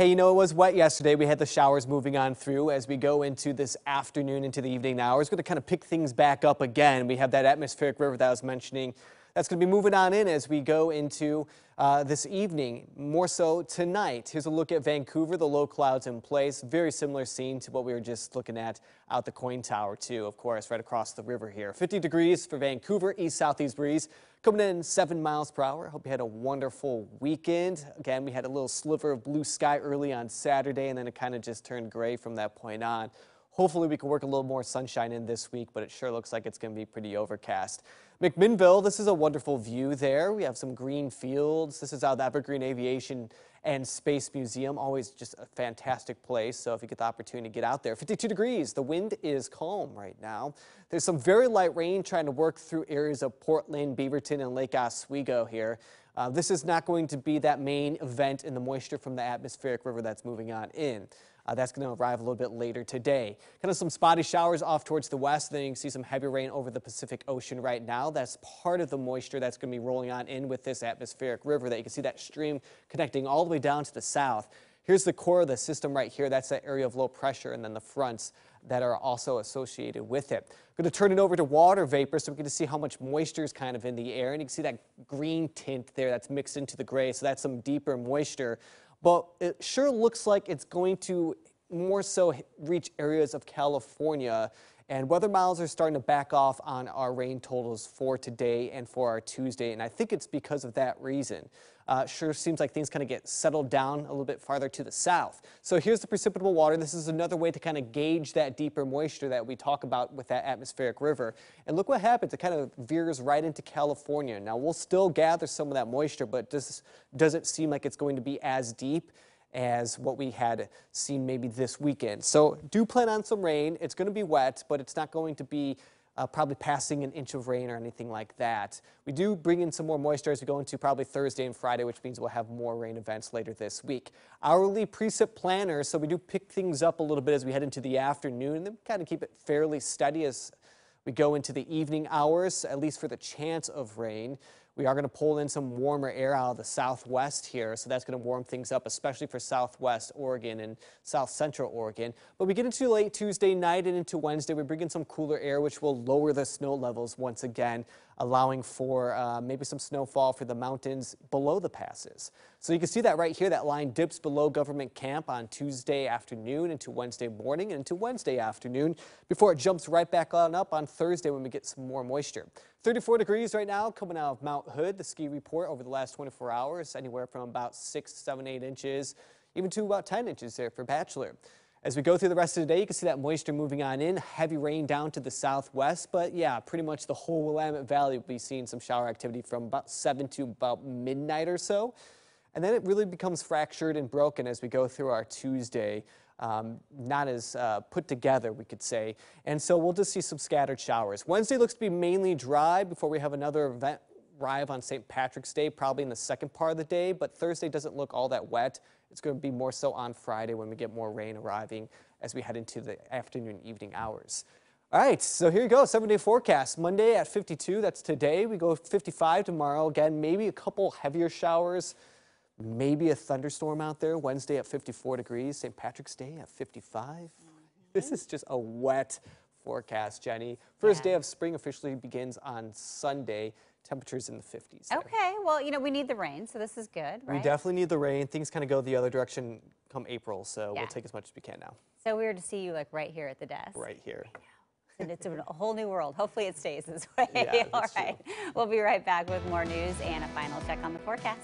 Hey, you know, it was wet yesterday. We had the showers moving on through as we go into this afternoon, into the evening hours. Going to kind of pick things back up again. We have that atmospheric river that I was mentioning. That's going to be moving on in as we go into uh, this evening, more so tonight. Here's a look at Vancouver, the low clouds in place. Very similar scene to what we were just looking at out the KOIN tower, too, of course, right across the river here. 50 degrees for Vancouver, east southeast breeze coming in 7 miles per hour. Hope you had a wonderful weekend. Again, we had a little sliver of blue sky early on Saturday, and then it kind of just turned gray from that point on. Hopefully we can work a little more sunshine in this week, but it sure looks like it's going to be pretty overcast. McMinnville, this is a wonderful view there. We have some green fields. This is out the Evergreen Aviation and Space Museum. Always just a fantastic place. So if you get the opportunity to get out there, 52 degrees. The wind is calm right now. There's some very light rain trying to work through areas of Portland, Beaverton, and Lake Oswego here. Uh, this is not going to be that main event in the moisture from the atmospheric river that's moving on in. Uh, that's going to arrive a little bit later today. Kind of some spotty showers off towards the west. Then you can see some heavy rain over the Pacific Ocean right now. That's part of the moisture that's going to be rolling on in with this atmospheric river that you can see that stream connecting all the way down to the south. Here's the core of the system right here. That's that area of low pressure and then the fronts that are also associated with it. I'm going to turn it over to water vapor so we can see how much moisture is kind of in the air. And you can see that green tint there that's mixed into the gray. So that's some deeper moisture but it sure looks like it's going to more so reach areas of California. And weather models are starting to back off on our rain totals for today and for our Tuesday. And I think it's because of that reason. Uh, sure seems like things kind of get settled down a little bit farther to the south. So here's the precipitable water. This is another way to kind of gauge that deeper moisture that we talk about with that atmospheric river. And look what happens. It kind of veers right into California. Now we'll still gather some of that moisture, but does, doesn't seem like it's going to be as deep as what we had seen maybe this weekend. So do plan on some rain. It's going to be wet, but it's not going to be uh, probably passing an inch of rain or anything like that. We do bring in some more moisture as we go into probably Thursday and Friday, which means we'll have more rain events later this week. Hourly precip planner, so we do pick things up a little bit as we head into the afternoon and then kind of keep it fairly steady as we go into the evening hours, at least for the chance of rain. We are going to pull in some warmer air out of the southwest here, so that's going to warm things up, especially for southwest Oregon and south central Oregon. But we get into late Tuesday night and into Wednesday, we bring in some cooler air, which will lower the snow levels once again, allowing for uh, maybe some snowfall for the mountains below the passes. So you can see that right here, that line dips below government camp on Tuesday afternoon into Wednesday morning and into Wednesday afternoon before it jumps right back on up on Thursday when we get some more moisture. 34 degrees right now coming out of Mount Hood. The ski report over the last 24 hours, anywhere from about 6, 7, 8 inches, even to about 10 inches there for Bachelor. As we go through the rest of the day, you can see that moisture moving on in. Heavy rain down to the southwest, but yeah, pretty much the whole Willamette Valley will be seeing some shower activity from about 7 to about midnight or so. And then it really becomes fractured and broken as we go through our Tuesday um, not as uh, put together, we could say. And so we'll just see some scattered showers. Wednesday looks to be mainly dry before we have another event arrive on St. Patrick's Day, probably in the second part of the day, but Thursday doesn't look all that wet. It's going to be more so on Friday when we get more rain arriving as we head into the afternoon, evening hours. All right, so here you go, seven day forecast. Monday at 52, that's today. We go 55 tomorrow. Again, maybe a couple heavier showers Maybe a thunderstorm out there Wednesday at 54 degrees, St. Patrick's Day at 55. Mm -hmm. This is just a wet forecast, Jenny. First yeah. day of spring officially begins on Sunday. Temperatures in the 50s. There. Okay, well, you know, we need the rain, so this is good, right? We definitely need the rain. Things kind of go the other direction come April, so yeah. we'll take as much as we can now. So weird to see you like right here at the desk. Right here. And it's a whole new world. Hopefully it stays this way. Yeah, All right. True. We'll be right back with more news and a final check on the forecast.